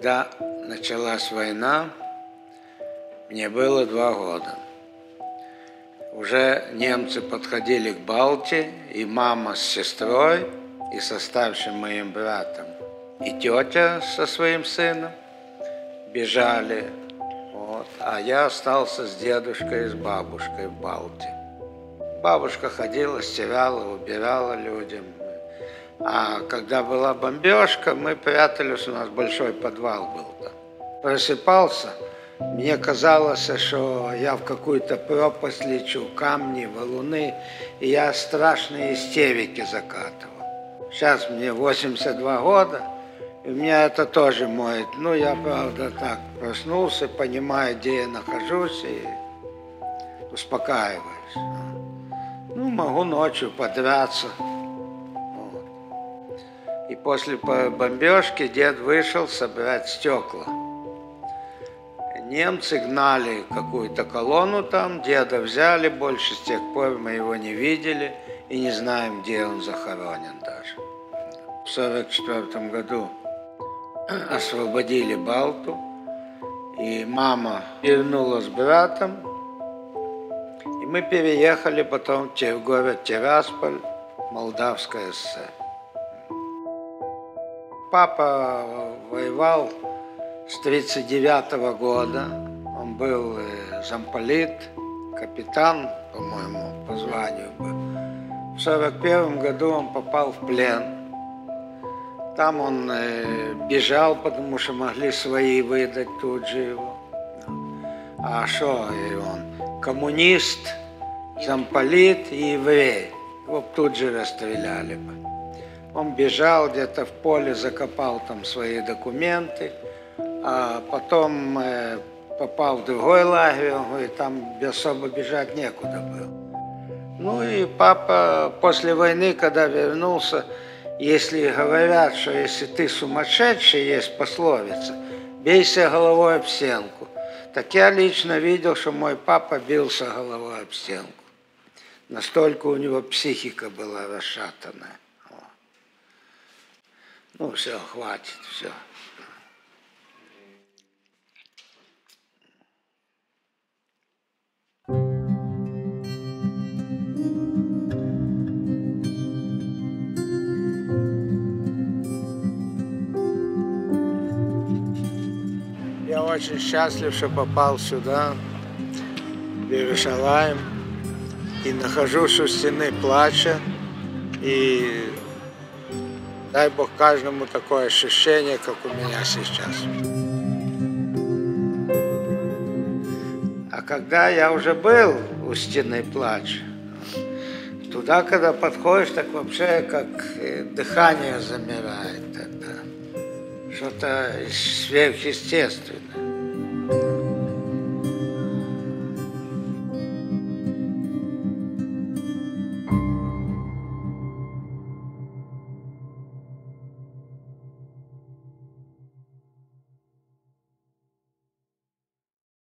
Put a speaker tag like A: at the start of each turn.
A: Когда началась война, мне было два года. Уже немцы подходили к Балте, и мама с сестрой, и со старшим моим братом, и тетя со своим сыном бежали. Вот. А я остался с дедушкой и с бабушкой в Балте. Бабушка ходила, стирала, убирала людям. А когда была бомбежка, мы прятались, у нас большой подвал был там. Просыпался, мне казалось, что я в какую-то пропасть лечу, камни, валуны, и я страшные истерики закатывал. Сейчас мне 82 года, и меня это тоже моет. Ну, я, правда, так проснулся, понимаю, где я нахожусь, и успокаиваюсь. Ну, могу ночью подраться. После бомбежки дед вышел собирать стекла. Немцы гнали какую-то колонну там, деда взяли, больше с тех пор мы его не видели и не знаем, где он захоронен даже. В 1944 году освободили Балту, и мама вернулась с братом, и мы переехали потом в город Тирасполь, Молдавская ССР. Папа воевал с 1939 года. Он был э, замполит, капитан, по-моему, по званию был. В 1941 году он попал в плен. Там он э, бежал, потому что могли свои выдать тут же его. А что он? Коммунист, замполит и еврей. Его тут же расстреляли бы. Он бежал где-то в поле, закопал там свои документы, а потом э, попал в другой лагерь, и там особо бежать некуда было. Ну и папа после войны, когда вернулся, если говорят, что если ты сумасшедший, есть пословица, бейся головой об стенку. Так я лично видел, что мой папа бился головой об стенку. Настолько у него психика была расшатанная. Ну, все, хватит, все. Я очень счастлив, что попал сюда, в Иерусалим, и нахожусь у стены плача, и Дай Бог каждому такое ощущение, как у меня сейчас. А когда я уже был у стены плача, туда, когда подходишь, так вообще как э, дыхание замирает. Что-то сверхъестественное.